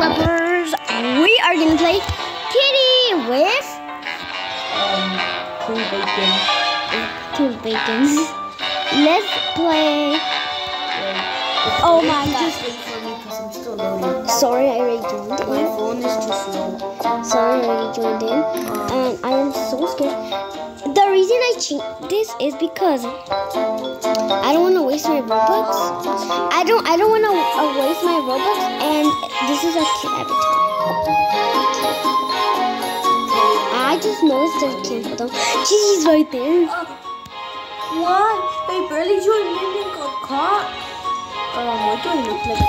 YouTubers. We are gonna play Kitty with Um, King Bacon. two bacons. Let's play. Wait. Oh my just God. wait for me because I'm still loading. Sorry, I already joined My in. phone is too slow. Sorry, I already joined in, and I am so scared. Reason I cheat this is because I don't want to waste my robux. I don't. I don't want to uh, waste my robux, and this is a kid avatar. I just noticed there's a camp though. She's right there. What? They barely joined in and got caught? Um, what do I look like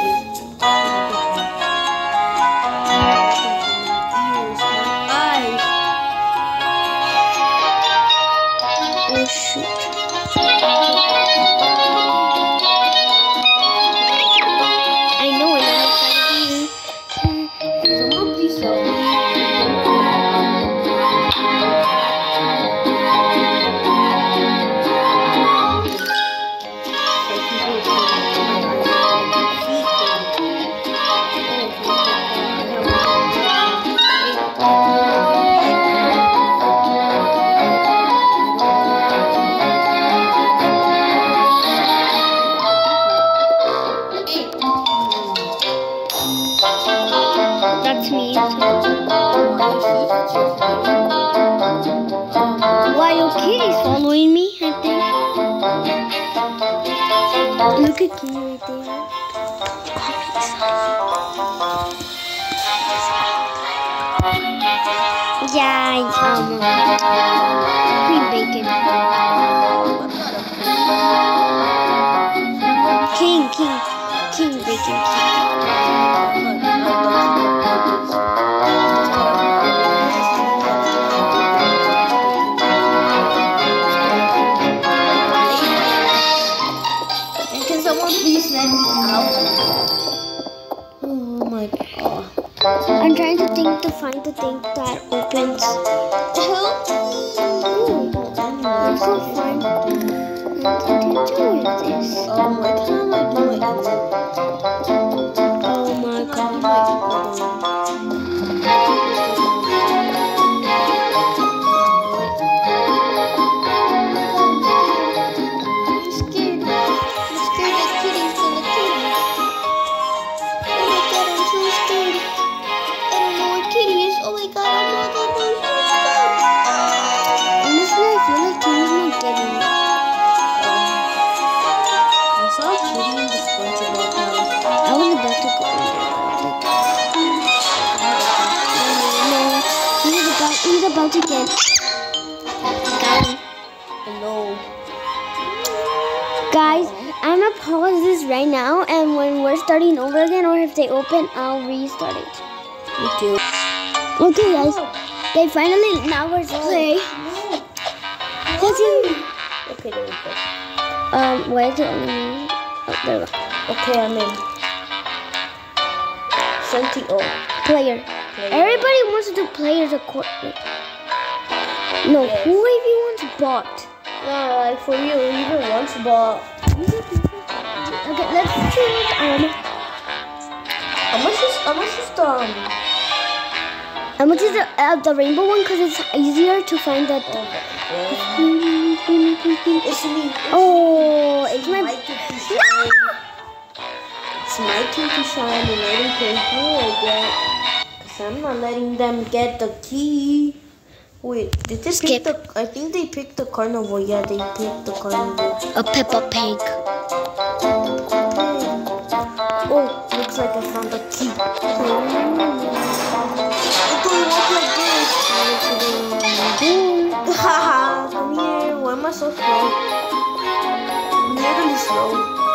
That's me. Wild Kitty's following me, I think. Look at Kitty right there. Yeah, um, Queen Bacon. King, King, King Bacon. I'm to find the thing that opens. Help Ooh, I'm so fun. What to do with this? Um, I can't he's about to get. Got. Hello. Guys, I'm gonna pause this right now, and when we're starting over again, or if they open, I'll restart it. Me too. Okay, guys, they finally now we're play. Let's see. Okay, there we go. Um, why is it? Oh, there we go. Okay, I'm in. Senti O. Player. Player. Everybody wants to do players according. No, who even wants bot? No, like for you, even once, but Okay, let's choose um. how much is how much is the um? I'm gonna choose the, uh, the rainbow one because it's easier to find that. Oh, it's me. Oh, it's my. It's my turn to shine, and I don't care who I get, cause I'm not letting them get the key. Wait, did they Skip. pick the? I think they picked the carnival. Yeah, they picked the carnival. A Peppa Pig. Oh, looks like I found the key. It don't look like this. Haha, come here. Why am I so slow? I'm literally slow.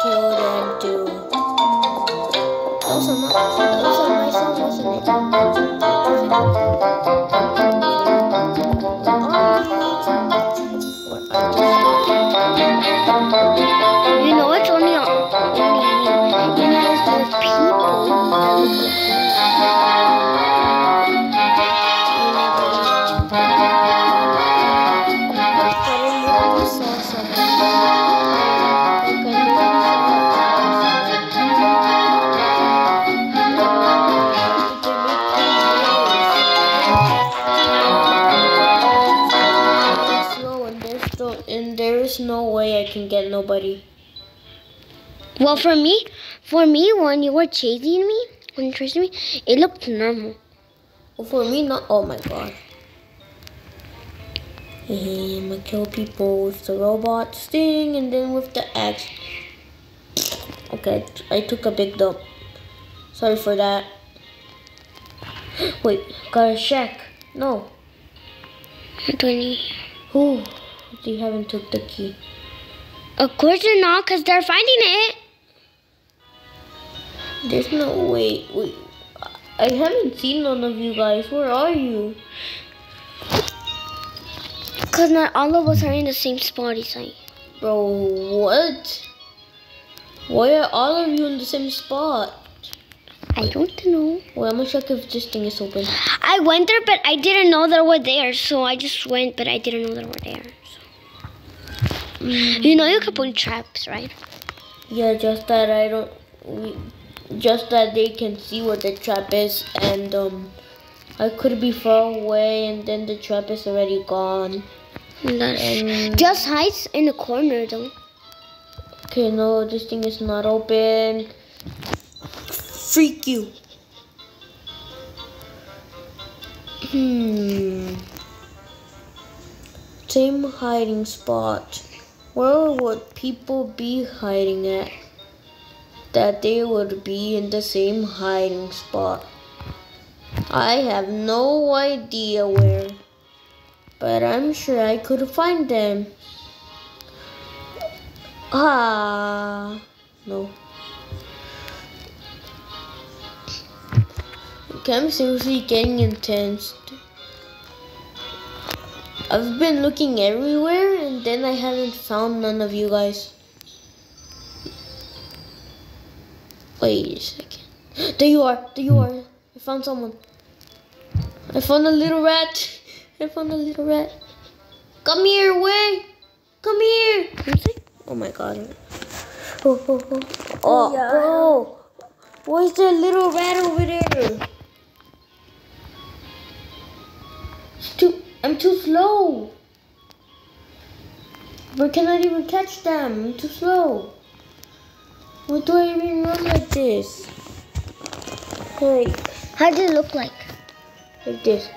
killed and do. Song, wasn't it? Nobody. Well, for me, for me, when you were chasing me, when you chasing me, it looked normal. Well, for me, not. Oh my god. I'm gonna kill people with the robot sting and then with the axe. Okay, I took a big dump. Sorry for that. Wait, got a shack. No. Twenty. Who? They haven't took the key. Of course they're not, cause they're finding it. There's no way. Wait, I haven't seen none of you guys. Where are you? Cause not all of us are in the same spot, Isai. Bro, what? Why are all of you in the same spot? I don't know. Well, I'm gonna check if this thing is open. I went there, but I didn't know they were there, so I just went, but I didn't know they were there. So. You know you can put traps, right? Yeah, just that I don't. We, just that they can see where the trap is, and um, I could be far away, and then the trap is already gone. Um, just hides in the corner, though. Okay, no, this thing is not open. Freak you. Hmm. Same hiding spot. Where would people be hiding at? That they would be in the same hiding spot. I have no idea where. But I'm sure I could find them. Ah, no. Okay, I'm seriously getting intense. I've been looking everywhere and then I haven't found none of you guys. Wait a second. There you are. There you are. I found someone. I found a little rat. I found a little rat. Come here, way. Come here. Oh my god. Oh, oh, oh. oh, oh Yeah. bro. Why is there a little rat over there? I'm too slow. I cannot even catch them. I'm too slow. Why do I even run like this? Like, How does it look like? like this.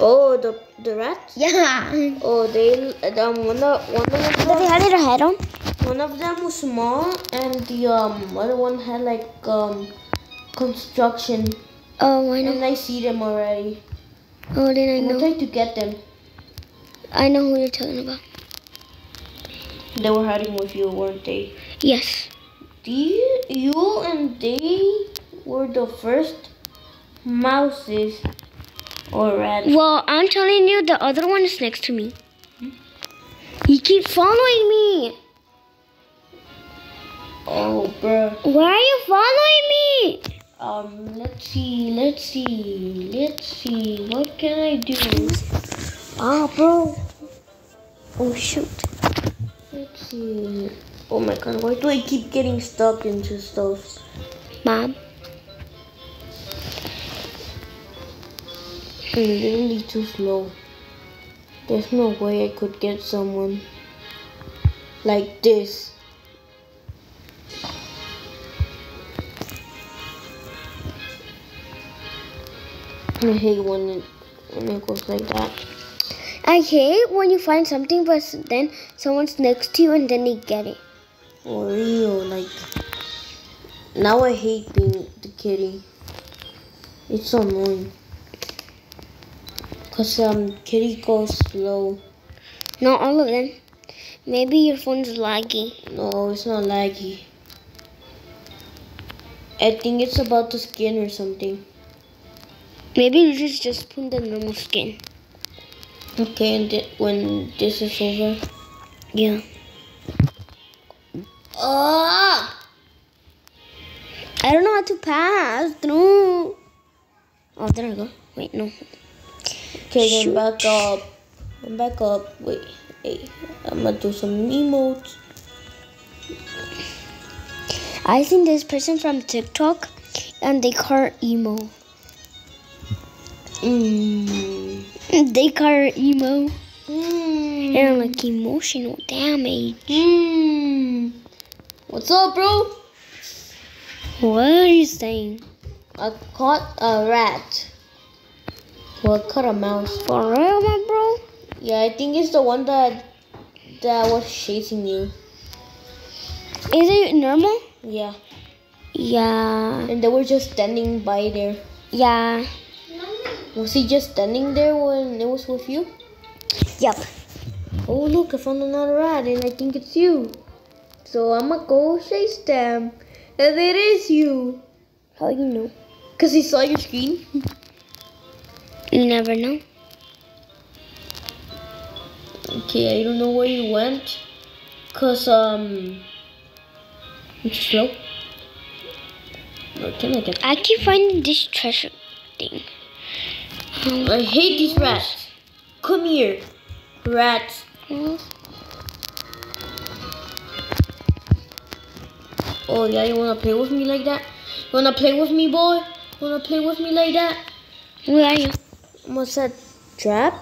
Oh, the the rats. Yeah. Oh, they um one of one of them. it them have a head on? one of them was small and the um other one had like um construction Oh, I know. and I see them already. Oh, then I I'm know. trying to get them. I know who you're talking about. They were hiding with you, weren't they? Yes. You, you and they were the first mouses or rats. Well, I'm telling you, the other one is next to me. Hmm? He keeps following me. Oh, bruh. Why are you following me? Um, let's see, let's see, let's see. What can I do? Ah, bro. Oh shoot. Let's see. Oh my god, why do I keep getting stuck into stuff? Mom. I'm literally too slow. There's no way I could get someone like this. I hate when it, when it goes like that. I hate when you find something, but then someone's next to you and then they get it. For real, like now I hate being the kitty. It's so annoying. Cause um kitty goes slow. Not all of them. Maybe your phone's laggy. No, it's not laggy. I think it's about the skin or something. Maybe you just just put the normal skin. Okay, and th- when this is over. Yeah. Ah! I don't know how to pass through. Oh, there I go. Wait, no. Okay, then Shoot. back up. Then back up. Wait, hey, I'm gonna do some emotes. I seen this person from TikTok, and they call her emo. Mm. They call her emo, Mm. and like emotional damage. Mm. What's up, bro? What are you saying? I caught a rat. Well, I caught a mouse. For real, my bro? Yeah, I think it's the one that that was chasing you. Is it normal? Yeah, Yeah. and they were just standing by there. Yeah. Was he just standing there when it was with you? Yep. Oh, look, I found another rat, and I think it's you. So I'ma go chase them. And it is you. How do you know? Because he saw your screen. You never know. Okay, I don't know where you went. Because, um, it's slow. Or can I get I keep finding this treasure thing. I hate these rats. Come here, rats. Oh yeah, you wanna play with me like that? You wanna play with me, boy? You wanna play with me like that? Where are you? What's that? Trap?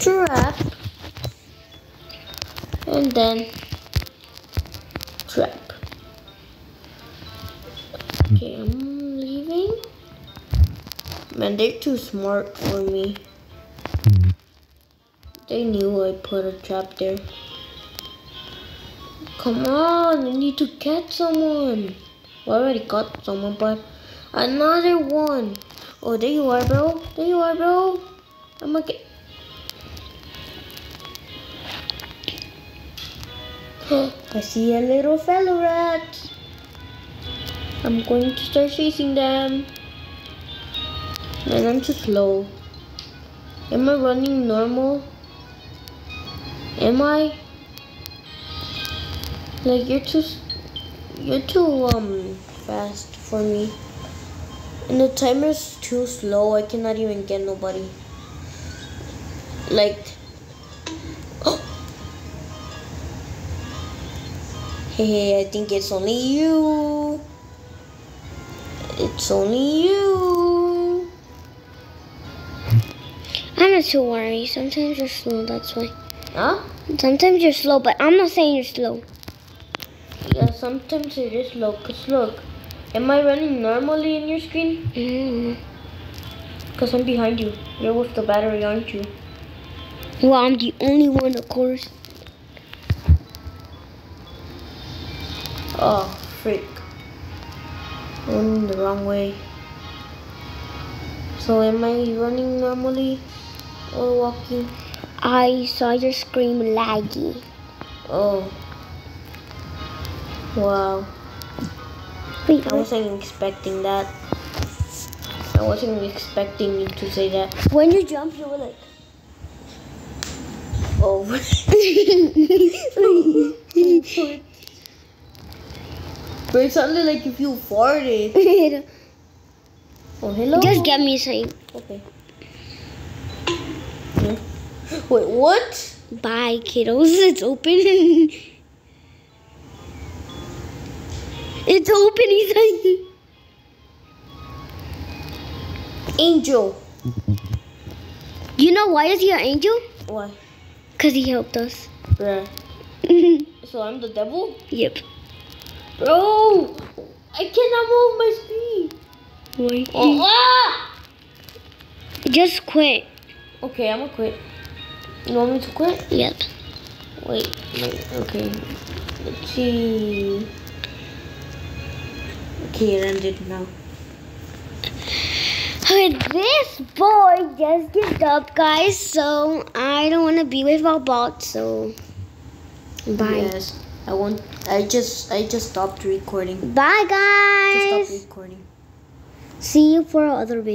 Trap. And then trap. Man, they're too smart for me. They knew I put a trap there. Come on, I need to catch someone. Well, I already got someone, but another one. Oh, there you are, bro. There you are, bro. I'm gonna get. I see a little fellow rat. I'm going to start chasing them. And I'm too slow. Am I running normal? Am I? Like you're too, you're too um fast for me. And the timer's too slow. I cannot even get nobody. Like, hey, hey, I think it's only you. It's only you. Not too worried. Sometimes you're slow, that's why. Huh? Sometimes you're slow, but I'm not saying you're slow. Yeah, sometimes it is slow. Cause look, am I running normally in your screen? Mm. Cause I'm behind you. You're with the battery, aren't you? Well, I'm the only one, of course. Oh, freak. I'm the wrong way. So am I running normally or walking? I saw your screen laggy. Oh. Wow. Wait, I wasn't expecting that. I wasn't expecting you to say that. when you jump, you were like. Oh. but it sounded like if you farted. Oh, hello? Just get me saying Okay. Yeah. Wait, what? bye, kiddos. It's open. it's open. He's like. Angel. You know why is he an angel? Why? Cause he helped us. Bruh. So I'm the devil? yep. Bro! I cannot move my speed. Why? Oh, ah! Just quit. Okay, I'm gonna quit. You want me to quit? Yep. Wait, wait, okay. Let's see. Okay, it ended now. Okay, this boy just gives up, guys. So I don't want to be with our bot. So bye. Yes. I want I just I just stopped recording. Bye, guys. Just stopped recording. See you for other videos.